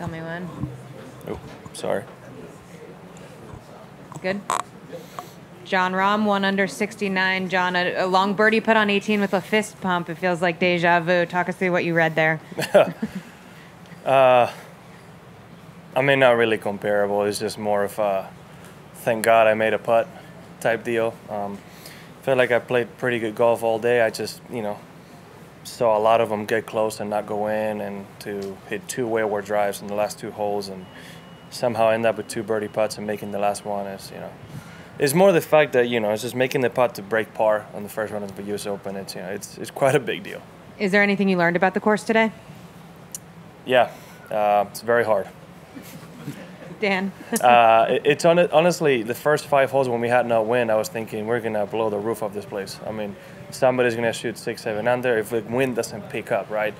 Tell me when. Oh, sorry. Good. Jon Rahm, one under 69. John, a, a long birdie put on 18 with a fist pump. It feels like deja vu. Talk us through what you read there. I mean, not really comparable. It's just more of a thank God I made a putt type deal. Um, felt like I played pretty good golf all day. I just, you know, saw a lot of them get close and not go in, and to hit two wayward drives in the last two holes, and somehow end up with two birdie putts and making the last one is, you know, it's more the fact that you know it's just making the putt to break par on the first round of the U.S. Open. It's you know it's it's quite a big deal. Is there anything you learned about the course today? Yeah, uh, it's very hard. Dan. uh, it, it's on, honestly the first five holes when we had no wind. I was thinking we're gonna blow the roof off this place. I mean, somebody's gonna shoot six, seven under if the wind doesn't pick up, right?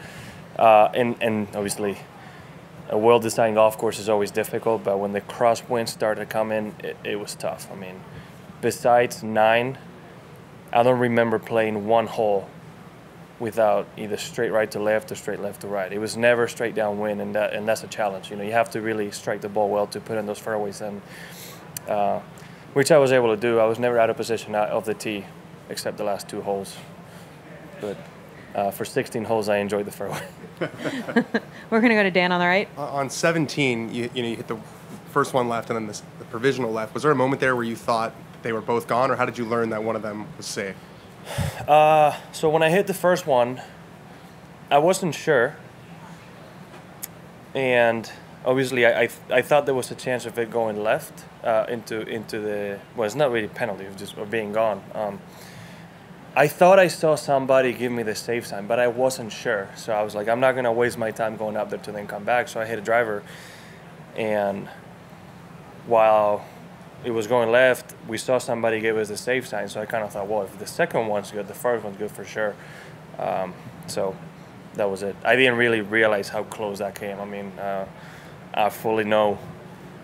Uh, and and obviously, a well-designed golf course is always difficult, but when the crosswinds started coming, it, it was tough. I mean, besides nine, I don't remember playing one hole without either straight right to left or straight left to right. It was never straight downwind, and that and that's a challenge. You know, you have to really strike the ball well to put in those fairways, and uh, which I was able to do. I was never out of position out of the tee, except the last two holes. But uh, for 16 holes, I enjoyed the fairway. We're going to go to Dan on the right. Uh, on 17, you, you know, you hit the first one left and then this, the provisional left. Was there a moment there where you thought they were both gone, or how did you learn that one of them was safe? Uh, so when I hit the first one, I wasn't sure, and obviously I, I, I thought there was a chance of it going left uh, into into the well, it's not really penalty, it's just of being gone. Um, I thought I saw somebody give me the safe sign, but I wasn't sure. So I was like, I'm not gonna waste my time going up there to then come back. So I hit a driver, and while it was going left, we saw somebody give us the safe sign. So I kind of thought, well, if the second one's good, the first one's good for sure. Um, so that was it. I didn't really realize how close that came. I mean, uh, I fully know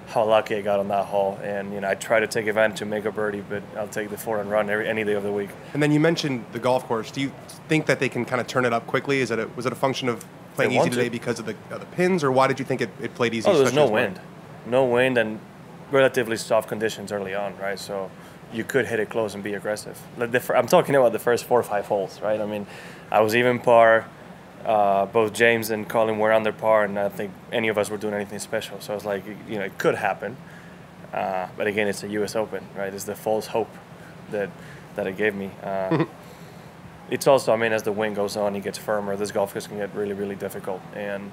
how lucky I got on that hole, and you know, I try to take advantage to make a birdie, but I'll take the four and run every any day of the week. And then you mentioned the golf course. Do you think that they can kind of turn it up quickly? Is it a, was it a function of playing They easy want to. today because of the, of the pins, or why did you think it, it played easy? Oh, there was especially no wind, no wind, and relatively soft conditions early on, right? So you could hit it close and be aggressive. Like the, I'm talking about the first four or five holes, right? I mean, I was even par. Uh, both James and Collin were under par, and I don't think any of us were doing anything special. So I was like, you know, it could happen. Uh, but again, it's a U.S. Open, right? It's the false hope that that it gave me. Uh, it's also, I mean, as the wind goes on, it gets firmer. This golf course can get really, really difficult, and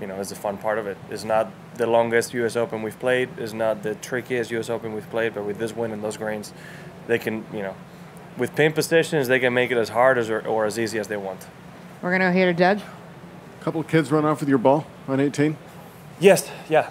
you know, it's the fun part of it. It's not the longest U.S. Open we've played. It's not the trickiest U.S. Open we've played. But with this wind and those greens, they can, you know, with pin positions, they can make it as hard as or, or as easy as they want. We're going to go here to Doug. couple of kids run off with your ball on 18. Yes, yeah,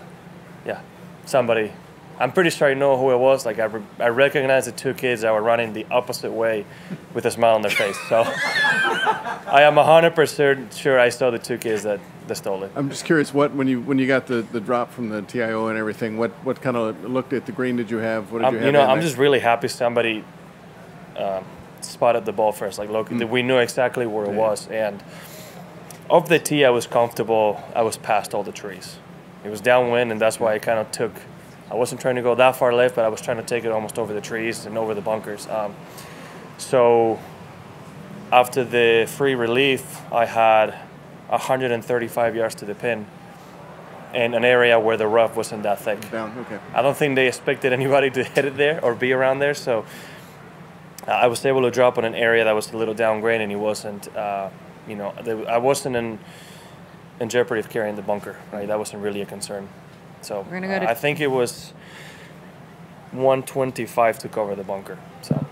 yeah. Somebody, I'm pretty sure I know who it was. Like I, re- I recognize the two kids that were running the opposite way with a smile on their face. So I am hundred percent sure I saw the two kids that, that stole it. I'm just curious, what when you when you got the, the drop from the TIO and everything, what what kind of looked at the green did you have? What did Um, you you, have? know, I'm there? just really happy somebody um, spotted the ball first. Like, look, we knew exactly where it Yeah. was, and of the tee, I was comfortable. I was past all the trees. It was downwind, and that's why I kind of took. I wasn't trying to go that far left, but I was trying to take it almost over the trees and over the bunkers. Um, so after the free relief, I had 135 yards to the pin, in an area where the rough wasn't that thick. down. Okay. I don't think they expected anybody to hit it there or be around there. So I was able to drop on an area that was a little downgrade, and it wasn't, uh, you know, there, I wasn't in in jeopardy of carrying the bunker. Right, that wasn't really a concern. So We're gonna go uh, to- I think it was 125 to cover the bunker. So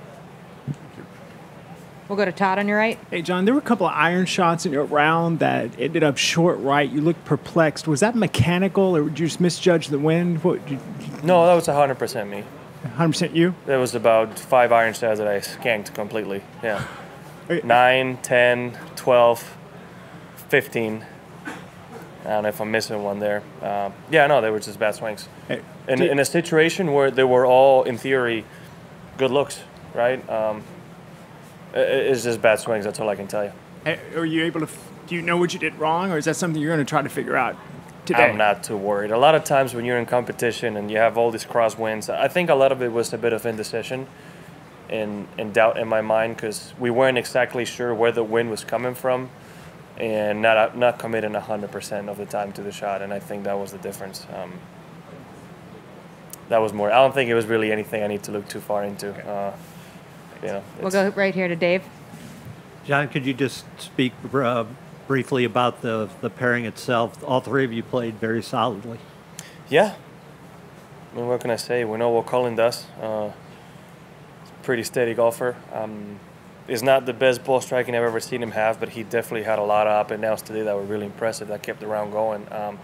We'll go to Todd on your right. Hey, Jon, there were a couple of iron shots in your round that ended up short right. You looked perplexed. Was that mechanical, or did you just misjudge the wind? What, did no, that was 100% me. 100% you? There was about five iron shots that I skanked completely. Yeah. Okay. 9, 10, 12, 15. I don't know if I'm missing one there. Um, yeah, no, they were just bad swings. Hey, In, in a situation where they were all, in theory, good looks, right? Um, it's just bad swings. That's all I can tell you. hey, are you able to? f- Do you know what you did wrong, or is that something you're going to try to figure out? Today? I'm not too worried. A lot of times when you're in competition and you have all these crosswinds, I think a lot of it was a bit of indecision and, and doubt in my mind because we weren't exactly sure where the wind was coming from and not not committing 100% of the time to the shot. And I think that was the difference. Um, that was more. I don't think it was really anything I need to look too far into. Uh, you know, We'll go right here to Dave. Jon, could you just speak uh, briefly about the, the pairing itself? All three of you played very solidly. Yeah. I mean, what can I say? We know what Collin does. Uh, pretty steady golfer. Um, is not the best ball striking I've ever seen him have, but he definitely had a lot of up and downs today that were really impressive. That kept the round going. Um,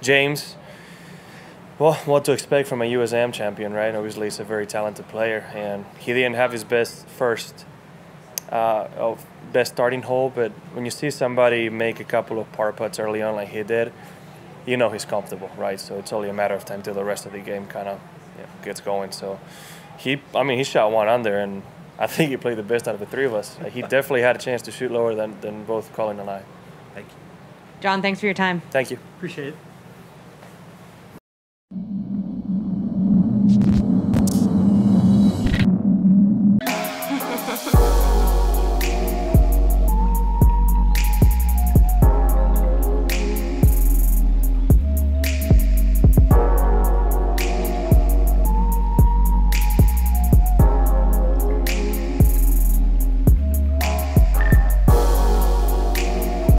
James, well, what to expect from a U.S. Am champion, right? Obviously, he's a very talented player, and he didn't have his best first, uh, of best starting hole. But when you see somebody make a couple of par putts early on, like he did, you know he's comfortable, right? So it's only a matter of time till the rest of the game kind of you know, gets going. So he, I mean, he shot one under, and I think he played the best out of the three of us. He definitely had a chance to shoot lower than, than both Collin and I. Thank you. Jon, thanks for your time. Thank you. Appreciate it.